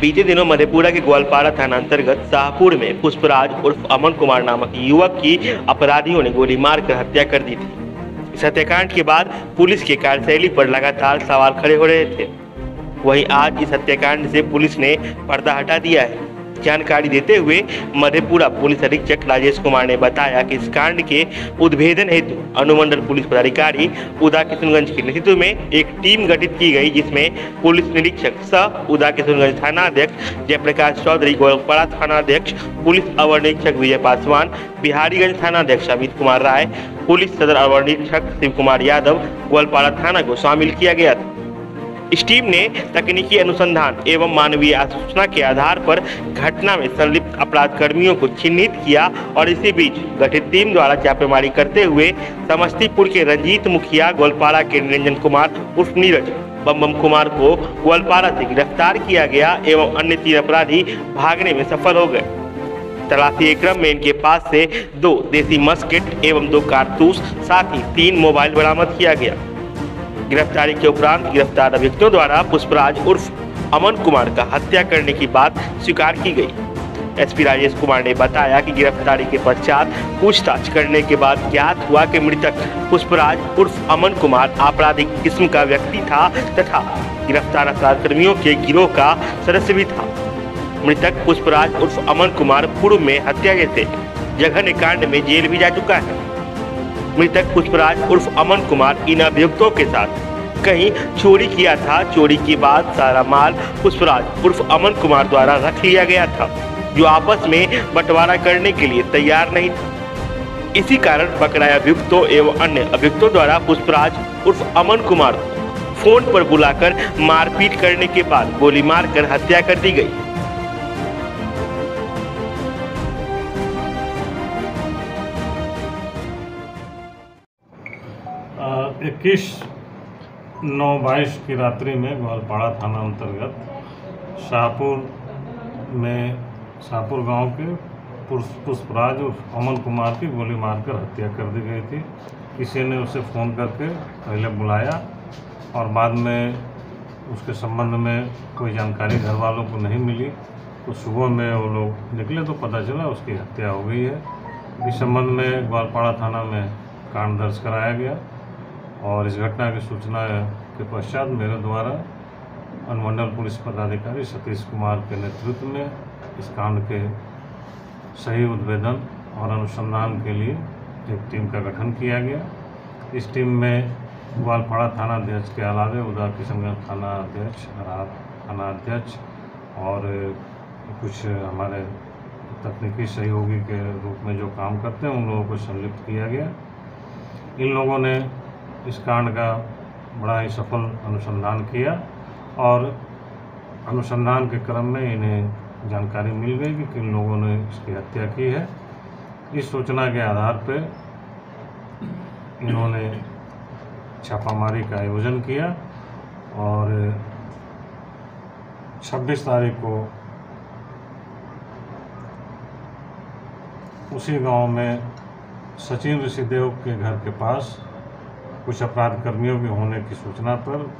बीते दिनों मधेपुरा के ग्वालपाड़ा थाना अंतर्गत शाहपुर में पुष्पराज उर्फ़ अमन कुमार नामक युवक की अपराधियों ने गोली मारकर हत्या कर दी थी। इस हत्याकांड के बाद पुलिस के कार्यशैली पर लगातार सवाल खड़े हो रहे थे। वहीं आज इस हत्याकांड से पुलिस ने पर्दा हटा दिया है। जानकारी देते हुए मधेपुरा पुलिस अधीक्षक राजेश कुमार ने बताया कि इस कांड के उद्भेदन हेतु अनुमंडल पुलिस पदाधिकारी उदा किशनगंज के नेतृत्व में एक टीम गठित की गई, जिसमें पुलिस निरीक्षक सह उदा किशनगंज थाना अध्यक्ष जयप्रकाश चौधरी गोलपाड़ा थाना अध्यक्ष पुलिस अवर निरीक्षक विजय पासवान, बिहारीगंज थाना अध्यक्ष अमित कुमार राय, पुलिस सदर अवर निरीक्षक शिव कुमार यादव ग्वालपाड़ा थाना को शामिल किया गया था। इस टीम ने तकनीकी अनुसंधान एवं मानवीय आसूचना के आधार पर घटना में संलिप्त अपराध कर्मियों को चिन्हित किया और इसी बीच गठित टीम द्वारा छापेमारी करते हुए समस्तीपुर के रंजीत मुखिया, गोलपाड़ा के निरंजन कुमार, उर्फ़ नीरज बम बम कुमार को गोलपाड़ा से गिरफ़्तार किया गया एवं अन्य तीन अपराधी भागने में सफल हो गए। तलाशी क्रम में इनके पास से दो देसी मस्केट एवं दो कारतूस, साथ ही तीन मोबाइल बरामद किया गया। गिरफ्तारी के उपरांत गिरफ़्तार अभियुक्तों द्वारा पुष्पराज उर्फ़ अमन कुमार का हत्या करने की बात स्वीकार की गई। एसपी राजेश कुमार ने बताया कि गिरफ्तारी के पश्चात पूछताछ करने के बाद ज्ञात हुआ कि मृतक पुष्पराज उर्फ़ अमन कुमार आपराधिक किस्म का व्यक्ति था तथा गिरफ़्तार अपराध कर्मियों के गिरोह का सदस्य भी था। मृतक पुष्पराज उर्फ़ अमन कुमार पूर्व में हत्या जैसे जघन्य कांड में जेल भी जा चुका है। मृतक पुष्पराज उर्फ़ अमन कुमार इन अभियुक्तों के साथ। कहीं चोरी किया था, चोरी के बाद सारा माल पुष्पराज उर्फ़ अमन कुमार द्वारा रख लिया गया था, जो आपस में बंटवारा करने के लिए तैयार नहीं था। इसी कारण पकड़ाए अभियुक्तों एवं अन्य अभियुक्तों द्वारा पुष्पराज उर्फ़ अमन कुमार फ़ोन पर बुलाकर मारपीट करने के बाद गोली मारकर हत्या कर दी गई। इक्कीस नौ बाईस की रात्रि में ग्वालपाड़ा थाना अंतर्गत शाहपुर में शाहपुर गाँव के पुष्प- पुष्पराज अमन कुमार की गोली मारकर हत्या कर दी गई थी। किसी ने उसे फ़ोन करके पहले बुलाया और बाद में उसके संबंध में कोई जानकारी घर वालों को नहीं मिली। तो सुबह में वो लोग निकले तो पता चला उसकी हत्या हो गई है। इस संबंध में ग्वालपाड़ा थाना में कांड दर्ज कराया गया। और इस घटना की सूचना के पश्चात मेरे द्वारा अनुमंडल पुलिस पदाधिकारी सतीश कुमार के नेतृत्व में इस कांड के सही उद्भेदन और अनुसंधान के लिए एक टीम का गठन किया गया। इस टीम में ग्वालपाड़ा थाना अध्यक्ष के अलावे उदा किशनगंज थाना अध्यक्ष राहत थाना अध्यक्ष और कुछ हमारे तकनीकी सहयोगी के रूप में जो काम करते हैं, उन लोगों को संलिप्त किया गया। इन लोगों ने इस कांड का बड़ा ही सफल अनुसंधान किया और अनुसंधान के क्रम में इन्हें जानकारी मिल गई कि किन लोगों ने इसकी हत्या की है। इस सूचना के आधार पर इन्होंने छापामारी का आयोजन किया और 26 तारीख को उसी गाँव में सचिन ऋषिदेव के घर के पास कुछ अपराध कर्मियों के होने की सूचना पर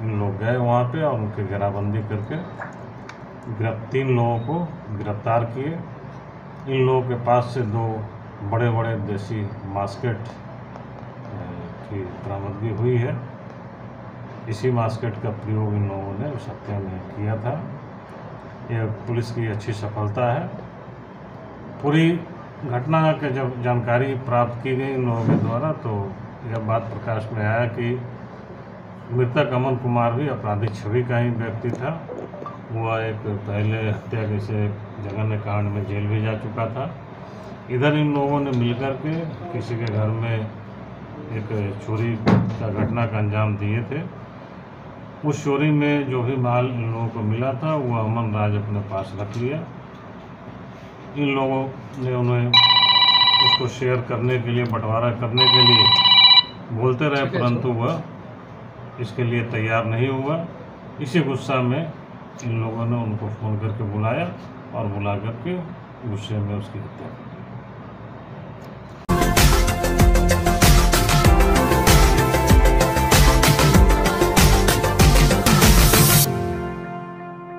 इन लोग गए वहाँ पे और उनकी घेराबंदी करके गिरफ्त, तीन लोगों को गिरफ़्तार किए। इन लोगों के पास से दो बड़े बड़े देसी मास्केट की बरामदगी हुई है। इसी मास्केट का प्रयोग इन लोगों ने उस हत्या में किया था। यह पुलिस की अच्छी सफलता है। पूरी घटना के जब जानकारी प्राप्त की गई इन लोगों के द्वारा तो यह बात प्रकाश में आया कि मृतक अमन कुमार भी आपराधिक छवि का ही व्यक्ति था। वह एक पहले हत्या जैसे जघन्य कांड में जेल भी जा चुका था। इधर इन लोगों ने मिलकर के किसी के घर में एक चोरी का घटना का अंजाम दिए थे। उस चोरी में जो भी माल इन लोगों को मिला था, वो अमन राज अपने पास रख लिया। इन लोगों ने उन्हें उसको शेयर करने के लिए, बंटवारा करने के लिए बोलते रहे परंतु वह इसके लिए तैयार नहीं हुआ इसी गुस्सा में इन लोगों ने उनको फ़ोन करके बुलाया और बुला करके गुस्से में उसकी हत्या दी।